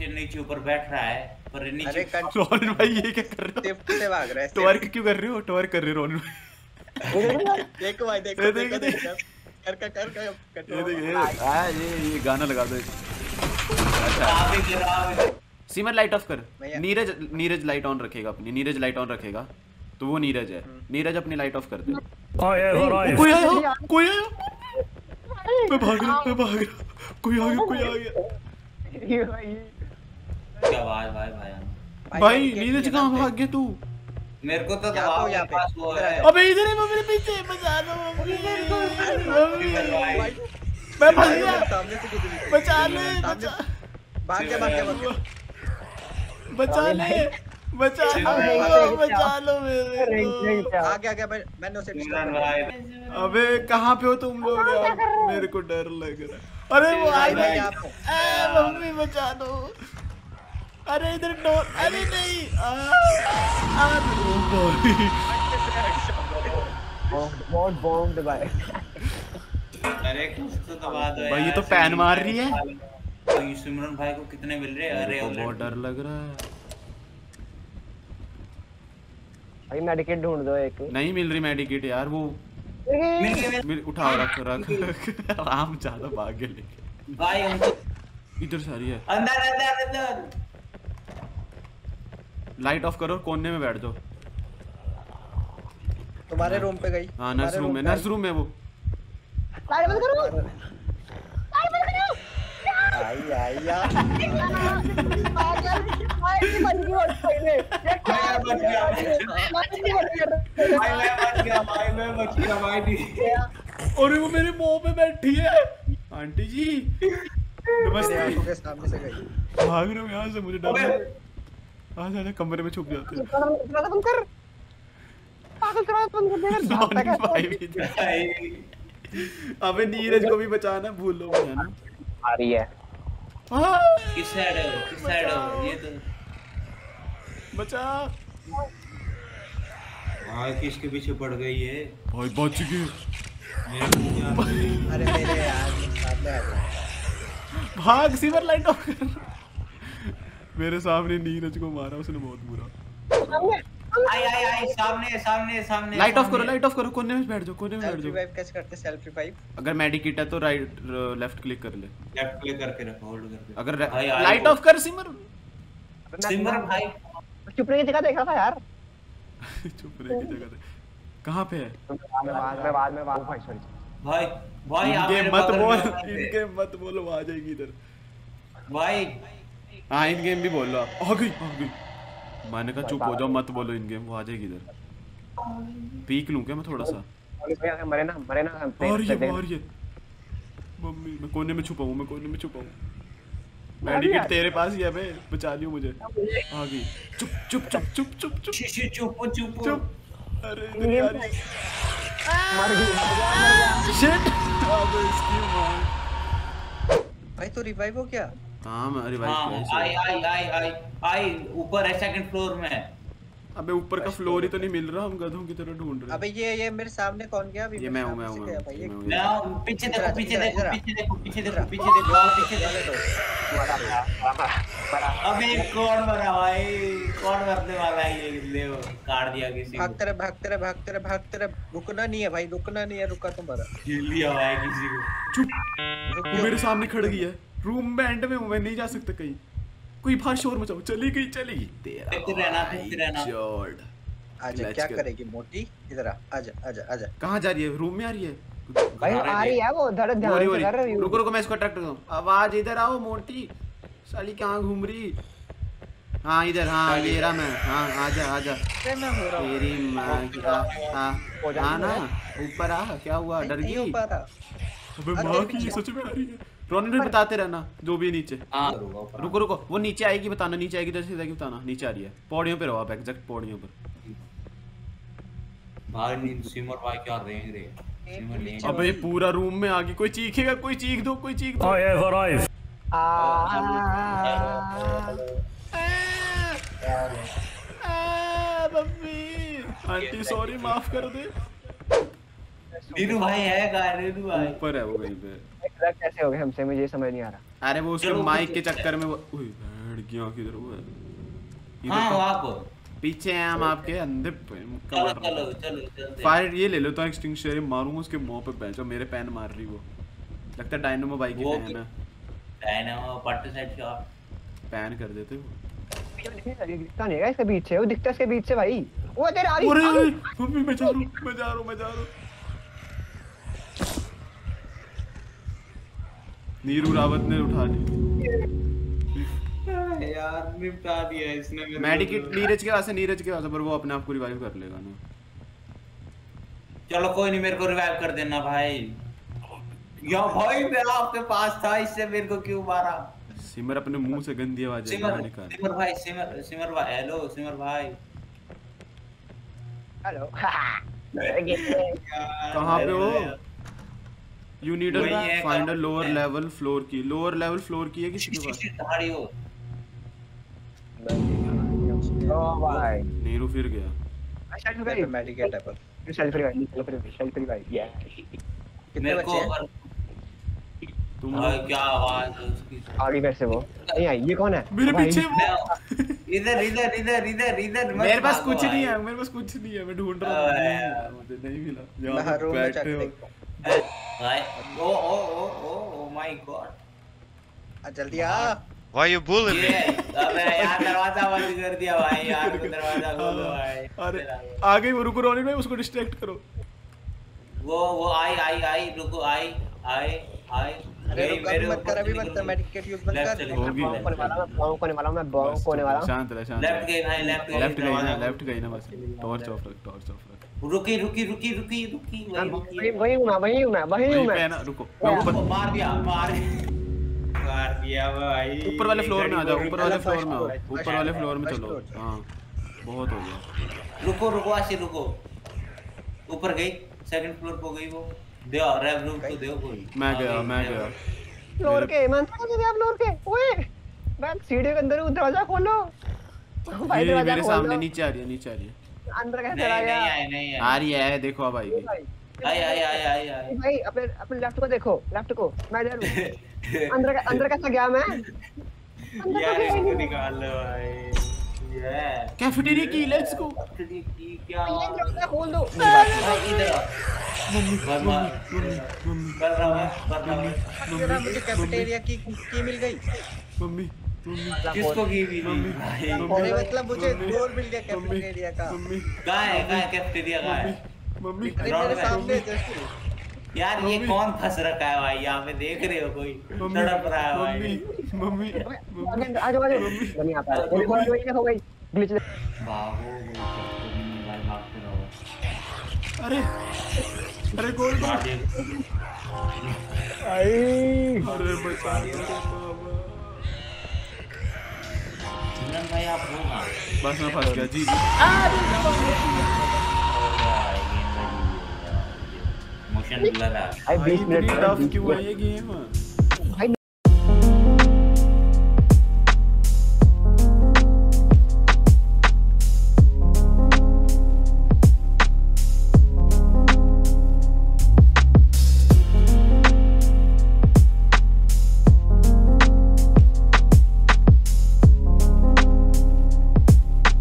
नीचे ऊपर बैठ रहा है पर नीचे रोनिन भाई ये क्या कर रहे शिफ्ट से भाग रहा है हो क्यों कर रहे हो? ट्वर्क कर रहे हो रोनिन भाई। देखो भाई देखो देखो देखो कर कर कर कर ये देख आ ये ये गाना लगा दो। अच्छा। सीमर लाइट ऑफ़ कर। नीरज नीरज लाइट ऑन रखेगा अपनी नीरज लाइट ऑन रखेगा। तो वो नीरज है। नीरज अपनी लाइट ऑफ़ कर दे. कोई आया? कोई आया? मैं भाग रहा मैं भाग रहा कोई आ गया कोई आ गया। क्या आवाज़ भाई भाई भाई नीरज कहाँ भाग गया तू? मेरे को तो यहाँ दबाव मेरे पे। पास वो इधर है। अबे इधर है मम्मी पीछे बचा लो मम्मी। मैं फंस गया। सामने से गुजरी बचा ले बचा। भाग जा भाग जा बचा ले बचा लो। बचा लो मेरे को। आ गया आ गया मैं मैंने उसे अबे कहाँ पे हो तुम लोग यार? मेरे को डर लग रहा है। अरे वो आई मम्मी बचा दो। अरे इधर डोर अरे नहीं। आ, आ, ओ भाई अरे कुछ तो दबा दो भाई, ये तो पैन मार रही है। तो ये सिमरन भाई को कितने मिल रहे हैं? अरे बहुत डर लग रहा है। भाई मेडिकेट ढूंढ दो एक। नहीं मिल रही मेडिकेट यार वो मिल गए मिल मिल उठाओ रख रख आराम ज़्यादा भाग गए लेके। भाई इधर सारी है। अंदर अंदर अंदर। लाइट ऑफ़ करो कोने में बैठ जाओ। तुम्हारे रूम पे गई। हाँ नर्स रूम में नर्स रूम में वो। लाइट बंद करो। लाइट बंद करो। आई आई यार भाई मैं बच गया भाई मैं बच गया भाई अरे वो मेरे मुँह पे बैठी है। आंटी जी मेरे नमस्ते आँखों के सामने से गई। भाग रहे हो यहाँ से मुझे डर आ जा कमरे में छुप जाते हैं। बंद कर। पागल करा बंद कर देगा भागता नॉनी भाई भी इधर। भाई अबे नीरज को भी बचाना भूल लो है ना आ रही है। हाँ, किस साइड है? किस साइड है? ये तो बचा। भाई किसके पीछे पड़ गई है? भाई बच गए मेरे अरे मेरे यार भाग सीवर लाइट ऑफ़ कर। मेरे सामने नीरज को मारा उसने बहुत बुरा। आई आई आई सामने सामने सामने लाइट ऑफ़ करो लाइट ऑफ़ करो कोने में बैठ जाओ कोने में बैठ सेल्फ जाओ। रिवाइव कैसे करते सेल्फ रिवाइव अगर मेडिकेट है तो राइट लेफ़्ट क्लिक कर ले। लेफ़्ट क्लिक करके रखो होल्ड करके अगर आई लाइट ऑफ़ कर सिमर। सिमरन भाई। चुप रह के जगह देख रहा था यार। चुप रह की जगह पे पे है? बाद में बाद में बाद में। भाई सॉरी भाई भाई आप मत बोल इनके मत बोलो आ जाएगी इधर। भाई हाँ इन गेम भी बोल लो आप। आ गई आ गई। मैंने कहा चुप हो जाओ मत बोलो इन गेम वो आ जाएगी इधर। पीक लूँ क्या मैं थोड़ा सा? मरे ना मरे ना हम और ये और ये मम्मी मैं कोने में छुपा हूँ मैं कोने में छुपा हूँ। मेडिकेट तेरे पास ही है बे बचा लियो मुझे। आ गई। चुप चुप चुप चुप चुप चुप। चुप चुप। चुप। अरे ही? आ! रही शिट अबे इसकी माँ भाई तो रिवाइव हो क्या हाँ। मैं रिवाइव हाँ आई आई आई आई आई ऊपर है सेकंड फ्लोर में है। अबे ऊपर का फ्लोर ही तो नहीं मिल रहा हम गधों की तरह ढूंढ रहे अबे ये ये मेरे सामने कौन गया? अभी ये मैं हूँ मैं हूँ मैं भाई, ये मैं मैं हूँ हूँ, पीछे देखो पीछे देखो पीछे देखो पीछे देखो पीछे देखो पीछे देखो। अबे कौन मरा भाई? कौन मरने वाला है ये ले काट दिया किसी को? भागते रहे भागते रहे भागते रहे भागते रहे। रुकना नहीं है भाई रुकना नहीं है रुका तुम्हारा हिल दिया भाई किसी को। चुप। मेरे सामने खड़ गई है। रूम में एंड में हूँ मैं नहीं जा सकता कहीं। कोई बाहर शोर मचाओ। चली गई चली तेरा रहना, रहना। जॉर्ड आजा क्या. करेगी मोटी? इधर आ आजा आजा आजा। कहाँ जा रही है? रूम में आ रही है? भाई आ रही है? वो धड़ ध्यान से कर रही। हूँ। रुको रुको मैं इसको अट्रैक्ट करता हूँ। आवाज़ इधर आओ मोटी। साली कहाँ घूम रही? हाँ इधर। हाँ ये रहा मैं। हाँ आजा आजा। अरे मैं हो रहा हूँ। तेरी माँ की आ हाँ हो जा ना? ऊपर आ क्या हुआ? डर गई? पा रहा अबे माँ की सच में आ रही है। रोनिन भी बताते रहना जो भी नीचे हाँ रुको रुको रुको वो नीचे आएगी बताना नीचे आएगी जैसे जाएगी बताना नीचे आ रही है पौड़ियों पे रहो आप एग्जैक्ट पौड़ियों पर भाई नींद सिमर भाई क्या रेंग रहे सिमर अबे पूरा रूम में आ गई कोई चीखेगा कोई चीख दो कोई चीख दो I have arrived. आ, मम्मी आंटी सॉरी माफ़ कर दे नीरू भाई है का नीरू भाई। ऊपर है वो कहीं पे। कैसे हो गए? हमसे मुझे ये समझ नहीं आ रहा। अरे वो उसके माइक के चक्कर में वो उई, बैंड की आँख इधर वो है। हाँ तो- पीछे हैं हम आपके अंधे पे चलो चलो चलो फायर ये ले लो तो एक्सटिंग्विशर मारूँगा उसके मुँह पे बैठो मेरे पैन मार रही वो। लगता है डायनामो बाइक की है। डायनामो पट्ट सेट शॉट पैन कर देते वो। दिखता नहीं है इसके बीच से? वो दिखता है इसके बीच से भाई। वो तेरे आ रही। अरे। मम्मी मैं जा रहा हूँ मैं जा रहा हूँ मैं जा रहा हूँ। नीरू रावत ने उठा ली। यार निपटा दिया इसने मेरे मेडिकेट। नीरज के पास है नीरज के पास पर वो अपने आप को रिवाइव कर लेगा ना। चलो कोई नहीं मेरे को रिवाइव कर देना भाई। या भाई मैं आपके पास था इससे मेरे को क्यों मारा? सिमर अपने मुँह से गंदी आवाज़ सिमर निकाल सिमर भाई सिमर सिमर भाई हेलो सिमर भाई। हेलो कहाँ पे हो? You need find a lower level floor की। लोअर लेवल फ्लोर की है किसी के पास? धाड़ी हो। ओ भाई नीरू फिर गया। पे रिवाइव मेडिकेट है पर self revive self revive self revive या कितने मेरे को बच्चे हैं? तुम क्या आवाज़ आगे फिर से वो। नहीं आई ये कौन है? मेरे पीछे वो इधर इधर इधर इधर इधर मेरे पास कुछ नहीं है मेरे पास कुछ नहीं है मैं ढूंढ रहा हूँ। मुझे नहीं मिला। में बैठे हो। भाई ओ ओ ओ ओ ओ माय गॉड आ जल्दी आ। Why? You bullying me? अबे यार दरवाज़ा बंद कर दिया भाई यार दरवाज़ा खोलो भाई। अरे आगे वो रुको रोनी भाई उसको डिस्ट्रैक्ट करो। वो वो आई आई आई रुको आई आई आई। अरे गई रुक मत कर अभी मत कर निकल। मेडिकेट यूज़ मत Left कर। गई, होने वाला मैं बॉम्ब होने वाला मैं बॉम्ब बस होने वाला शांत रह शांत लेफ़्ट गई भाई लेफ़्ट गई। लेफ़्ट गई ना लेफ़्ट गई ना बस। टॉर्च ऑफ़ रख टॉर्च ऑफ़ रख। रुकी रुकी रुकी रुकी रुकी वही वही वही हूँ मैं वही हूँ मैं वही हूँ मैं रुको मैं ऊपर मार दिया मार मार दिया भाई। ऊपर वाले फ्लोर में आ जाओ ऊपर वाले फ्लोर में आओ ऊपर वाले फ्लोर में चलो। हाँ बहुत हो गया। रुको रुको आशी रुको। ऊपर गई सेकंड फ्लोर पे गई वो। दे रैप रूम तो दे कोई। मैं गया मैं गया। फ्लोर के मैं फ्लोर के। ओए मैं सीढ़ी के अंदर हूँ दरवाज़ा खोलो। भाई दरवाज़ा मेरे सामने नीचे आ रही है नीचे आ रही है। अंदर कैसे नहीं चला नहीं गया आए नहीं आ रही है देखो अब आएगी भाई आई आई आई आई आई भाई अपने अपने लेफ़्ट को देखो लेफ़्ट को मैं इधर हूँ अंदर का अंदर कैसे गया मैं यार इसको निकाल लो भाई ये कैफेटेरिया की लेट्स गो की क्या ये दरवाज़ा खोल दो इधर आ। भाई मार कर रहा हूँ कर रहा हूँ मुझे कैफेटेरिया की की मिल गई मम्मी मम्मी किसको की भी भाई। अरे मतलब मुझे मम्मी, डोर मिल गया कैफेटेरिया का। मम्मी। कहाँ है कहाँ है कैफेटेरिया कहाँ है? मम्मी मेरे सामने जस्ट यार ये कौन फंस रखा है भाई? यहाँ पे देख रहे हो कोई? तड़प रहा है भाई। मम्मी आगे आ जाओ आ जाओ नहीं आता है देखो वही देखो भाई। ग्लिच भागो भाई भागते रहो। अरे अरे गोल दे आई अरे बचा बाबा सिमरन भाई आप हो बस मैं फंस गया जी जी। मोशन ब्लर है आई भाई 20 मिनट टफ क्यों है ये? गेम